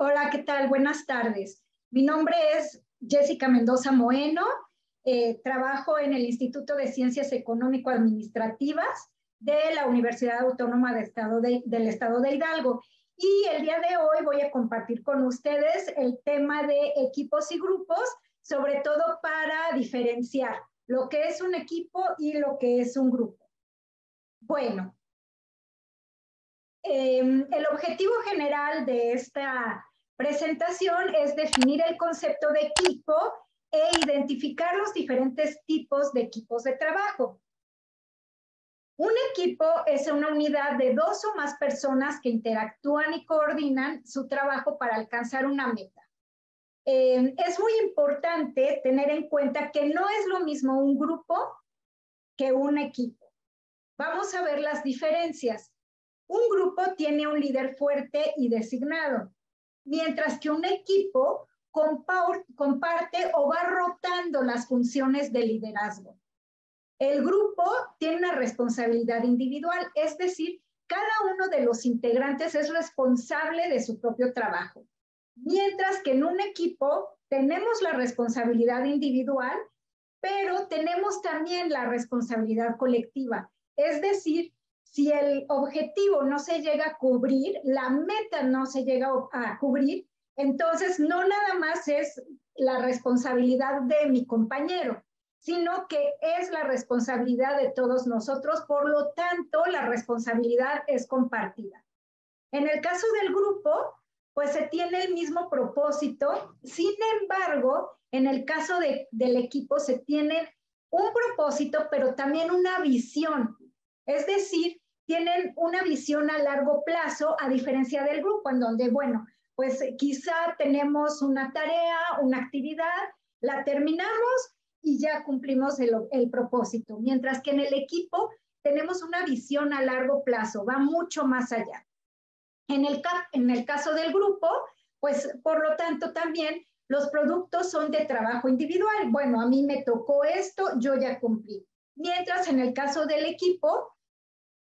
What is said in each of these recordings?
Hola, ¿qué tal? Buenas tardes. Mi nombre es Jessica Mendoza Moeno. Eh, trabajo en el Instituto de Ciencias Económico-Administrativas de la Universidad Autónoma de Estado del Estado de Hidalgo. Y el día de hoy voy a compartir con ustedes el tema de equipos y grupos, sobre todo para diferenciar lo que es un equipo y lo que es un grupo. Bueno, em, el objetivo general de esta presentación es definir el concepto de equipo e identificar los diferentes tipos de equipos de trabajo. Un equipo es una unidad de dos o más personas que interactúan y coordinan su trabajo para alcanzar una meta. Eh, es muy importante tener en cuenta que no es lo mismo un grupo que un equipo. Vamos a ver las diferencias. Un grupo tiene un líder fuerte y designado, mientras que un equipo comparte o va rotando las funciones de liderazgo. El grupo tiene una responsabilidad individual, es decir, cada uno de los integrantes es responsable de su propio trabajo. Mientras que en un equipo tenemos la responsabilidad individual, pero tenemos también la responsabilidad colectiva. Es decir, si el objetivo no se llega a cubrir, la meta no se llega a cubrir, entonces no nada más es la responsabilidad de mi compañero, sino que es la responsabilidad de todos nosotros, por lo tanto, la responsabilidad es compartida. En el caso del grupo, pues se tiene el mismo propósito, sin embargo, en el caso del equipo se tiene un propósito, pero también una visión. Es decir, tienen una visión a largo plazo, a diferencia del grupo, en donde, bueno, pues quizá tenemos una tarea, una actividad, la terminamos y ya cumplimos el, propósito, mientras que en el equipo tenemos una visión a largo plazo, va mucho más allá. En el, en el caso del grupo, pues por lo tanto también los productos son de trabajo individual. Bueno, a mí me tocó esto, yo ya cumplí. Mientras en el caso del equipo,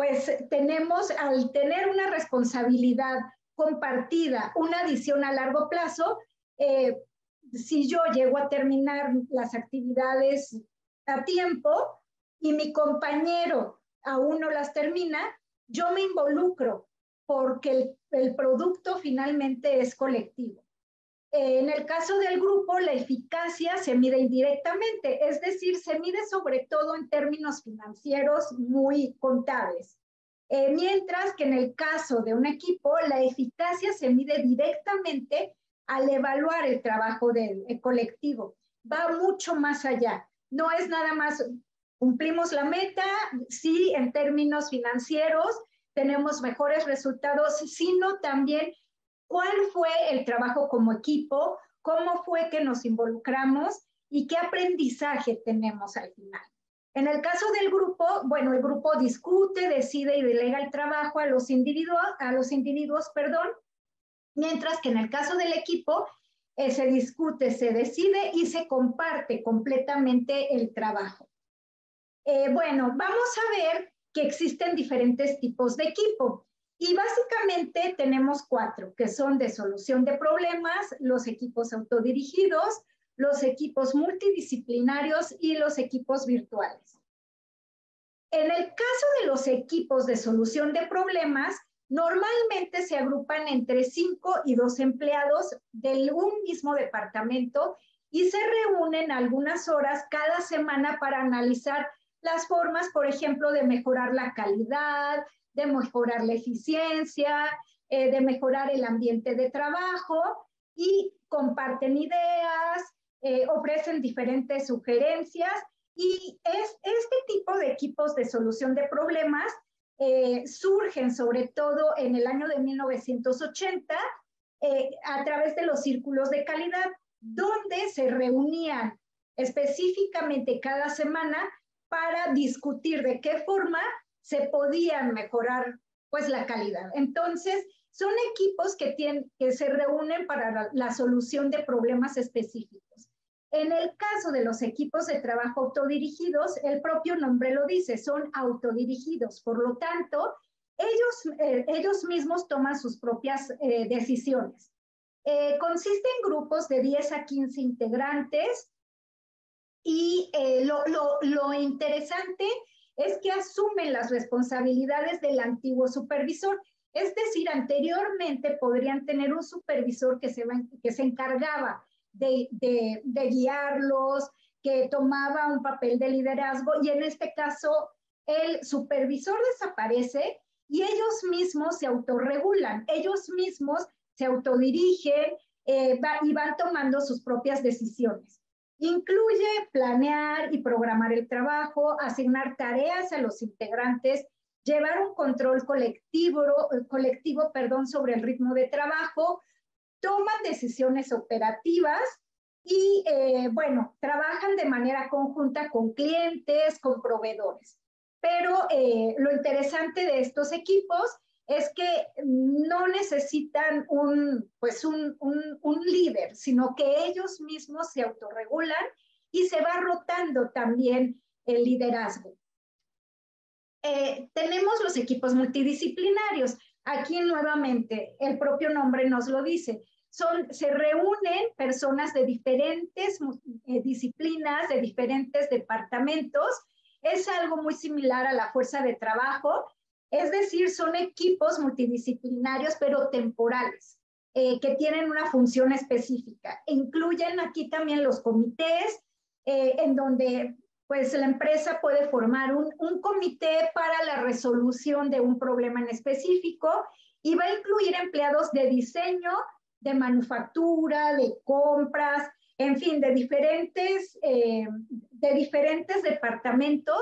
pues tenemos, al tener una responsabilidad compartida, una visión a largo plazo, eh, si yo llego a terminar las actividades a tiempo y mi compañero aún no las termina, yo me involucro porque el, producto finalmente es colectivo. En el caso del grupo, la eficacia se mide indirectamente, es decir, se mide sobre todo en términos financieros muy contables. Eh, mientras que en el caso de un equipo, la eficacia se mide directamente al evaluar el trabajo del colectivo. Va mucho más allá. No es nada más cumplimos la meta, sí, en términos financieros tenemos mejores resultados, sino también cuál fue el trabajo como equipo, cómo fue que nos involucramos y qué aprendizaje tenemos al final. En el caso del grupo, bueno, el grupo discute, decide y delega el trabajo a los individuos, a los individuos, perdón, mientras que en el caso del equipo eh, se discute, se decide y se comparte completamente el trabajo. Eh, bueno, vamos a ver que existen diferentes tipos de equipo y básicamente tenemos cuatro, que son de solución de problemas, los equipos autodirigidos, los equipos multidisciplinarios y los equipos virtuales. En el caso de los equipos de solución de problemas, Normalmente se agrupan entre cinco y dos empleados de un mismo departamento y se reúnen algunas horas cada semana para analizar las formas, por ejemplo, de mejorar la calidad, de mejorar la eficiencia, eh, de mejorar el ambiente de trabajo y comparten ideas, eh, ofrecen diferentes sugerencias y es este tipo de equipos de solución de problemas eh, surgen sobre todo en el año de 1980 eh, a través de los círculos de calidad, donde se reunían específicamente cada semana para discutir de qué forma se podían mejorar pues la calidad. Entonces, son equipos que, tienen, que se reúnen para la solución de problemas específicos. En el caso de los equipos de trabajo autodirigidos, el propio nombre lo dice, son autodirigidos. Por lo tanto, ellos, eh, ellos mismos toman sus propias eh, decisiones. Eh, consiste en grupos de 10 a 15 integrantes y eh, lo, lo, lo interesante es que asumen las responsabilidades del antiguo supervisor. Es decir, anteriormente podrían tener un supervisor que se, que se encargaba de, guiarlos, que tomaba un papel de liderazgo y en este caso el supervisor desaparece y ellos mismos se autorregulan, ellos mismos se autodirigen eh, y van tomando sus propias decisiones. Incluye planear y programar el trabajo, asignar tareas a los integrantes, llevar un control colectivo, colectivo perdón, sobre el ritmo de trabajo, toman decisiones operativas y, eh, bueno, trabajan de manera conjunta con clientes, con proveedores. Pero eh, lo interesante de estos equipos es que no necesitan un, pues un, un, un, líder, sino que ellos mismos se autorregulan y se va rotando también el liderazgo. Eh, tenemos los equipos multidisciplinarios. Aquí nuevamente el propio nombre nos lo dice. Son, se reúnen personas de diferentes eh, disciplinas, de diferentes departamentos es algo muy similar a la fuerza de trabajo, es decir, son equipos multidisciplinarios pero temporales. Eh, que tienen una función específica. Incluyen aquí también los comités, eh, en donde pues la empresa puede formar un, comité para la resolución de un problema en específico y va a incluir empleados de diseño, de manufactura, de compras, en fin, de diferentes, eh, de diferentes departamentos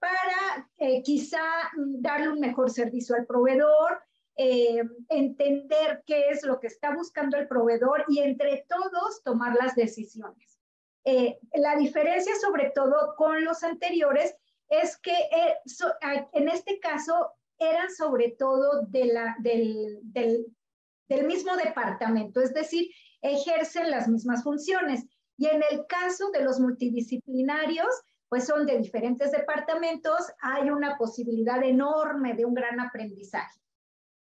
para eh, quizá darle un mejor servicio al proveedor, entender qué es lo que está buscando el proveedor y entre todos tomar las decisiones. la diferencia sobre todo con los anteriores es que en este caso eran sobre todo del mismo departamento, es decir, ejercen las mismas funciones. Y en el caso de los multidisciplinarios, pues son de diferentes departamentos, hay una posibilidad enorme de un gran aprendizaje.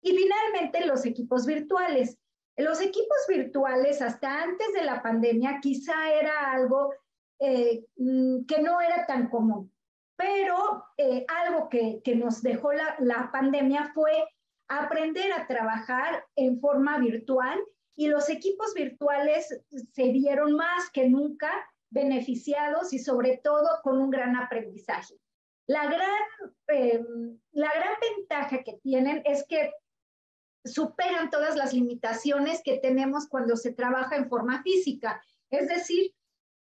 Y finalmente, los equipos virtuales. Los equipos virtuales, hasta antes de la pandemia, quizá era algo eh, mm, que no era tan común, pero eh, algo que, que, nos dejó la, la pandemia fue aprender a trabajar en forma virtual y los equipos virtuales se vieron más que nunca beneficiados y sobre todo con un gran aprendizaje. La gran, eh, la gran ventaja que tienen es que superan todas las limitaciones que tenemos cuando se trabaja en forma física. Es decir,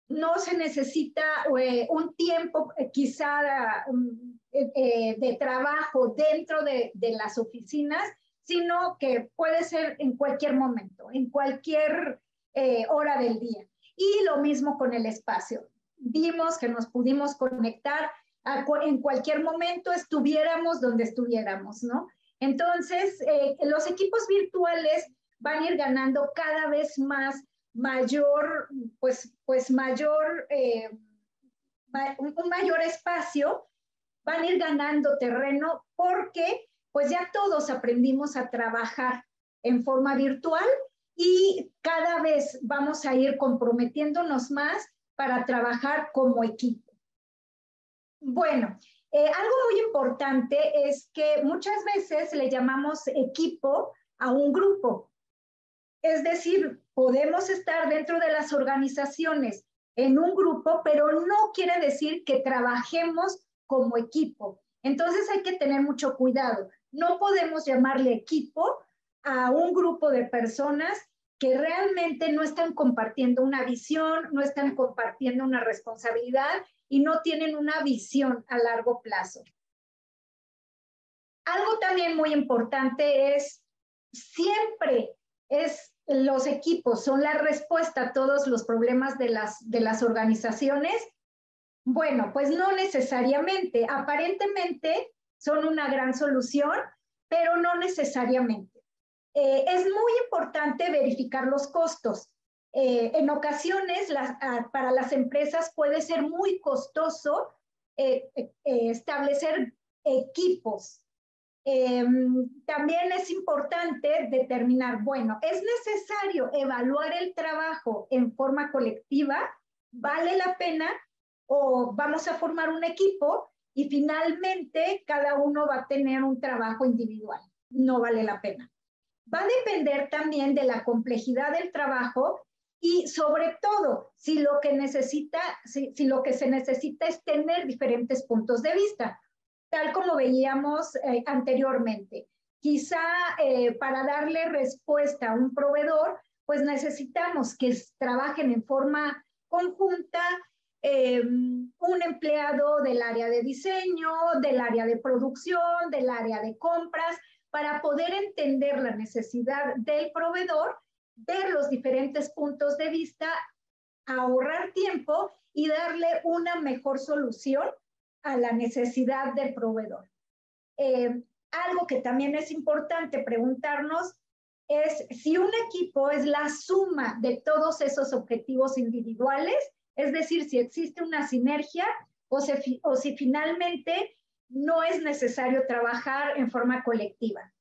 no se necesita eh, un tiempo eh, quizá um, eh, de trabajo dentro de, de las oficinas sino que puede ser en cualquier momento, en cualquier eh, hora del día. Y lo mismo con el espacio. Vimos que nos pudimos conectar en cualquier momento, estuviéramos donde estuviéramos, ¿no? Entonces, eh, los equipos virtuales van a ir ganando cada vez más mayor, pues, pues mayor, eh, un mayor espacio, van a ir ganando terreno porque pues ya todos aprendimos a trabajar en forma virtual y cada vez vamos a ir comprometiéndonos más para trabajar como equipo. Bueno, eh, algo muy importante es que muchas veces le llamamos equipo a un grupo. Es decir, podemos estar dentro de las organizaciones en un grupo, pero no quiere decir que trabajemos como equipo. Entonces hay que tener mucho cuidado. No podemos llamarle equipo a un grupo de personas que realmente no están compartiendo una visión, no están compartiendo una responsabilidad y no tienen una visión a largo plazo. Algo también muy importante es, siempre es los equipos, son la respuesta a todos los problemas de las, de las organizaciones. Bueno, pues no necesariamente. Aparentemente son una gran solución, pero no necesariamente. Eh, es muy importante verificar los costos. Eh, en ocasiones para las empresas puede ser muy costoso eh, establecer equipos Em, también es importante determinar, bueno, ¿es necesario evaluar el trabajo en forma colectiva? ¿Vale la pena? ¿O vamos a formar un equipo y finalmente cada uno va a tener un trabajo individual? No vale la pena. Va a depender también de la complejidad del trabajo y sobre todo si lo que necesita, si, si lo que se necesita es tener diferentes puntos de vista tal como veíamos eh, anteriormente. Quizá eh, para darle respuesta a un proveedor, pues necesitamos que trabajen en forma conjunta em, un empleado del área de diseño, del área de producción, del área de compras, para poder entender la necesidad del proveedor, ver los diferentes puntos de vista, ahorrar tiempo y darle una mejor solución a la necesidad del proveedor. Eh, algo que también es importante preguntarnos es si un equipo es la suma de todos esos objetivos individuales, es decir, si existe una sinergia o, o si finalmente no es necesario trabajar en forma colectiva.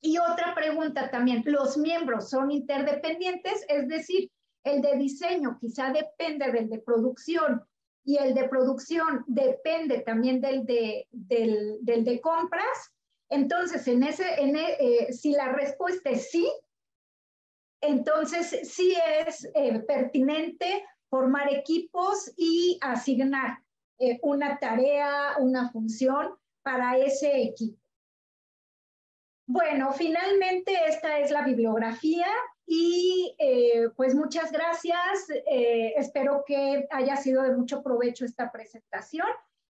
Y otra pregunta también, ¿los miembros son interdependientes? Es decir, el de diseño quizá depende del de producción y el de producción depende también del de, del, de compras, entonces en ese, en, e, eh, si la respuesta es sí, entonces sí es eh, pertinente formar equipos y asignar eh, una tarea, una función para ese equipo. Bueno, finalmente esta es la bibliografía y eh, pues muchas gracias. Eh, espero que haya sido de mucho provecho esta presentación,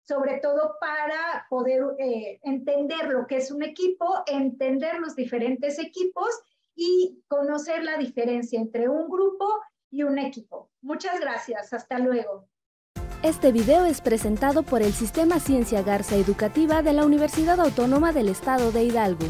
sobre todo para poder entender lo que es un equipo, entender los diferentes equipos y conocer la diferencia entre un grupo y un equipo. Muchas gracias. Hasta luego. Este video es presentado por el Sistema Ciencia Garza Educativa de la Universidad Autónoma del Estado de Hidalgo.